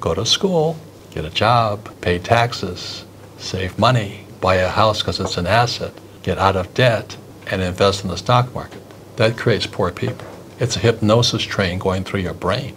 go to school, get a job, pay taxes, save money, buy a house because it's an asset, get out of debt, and invest in the stock market. That creates poor people. It's a hypnosis train going through your brain.